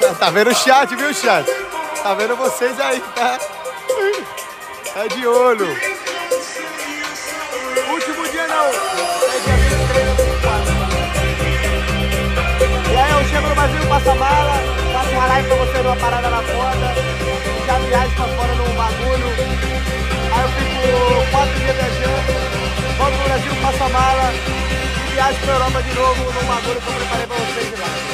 Tá, tá vendo o chat, viu, chat? Tá vendo vocês aí, tá? É de olho. Último dia não. Dia 23 E aí eu chego no Brasil, passo a mala, faço uma live pra você numa parada na foda, viagem pra Europa de novo num bagulho que eu preparei pra vocês lá.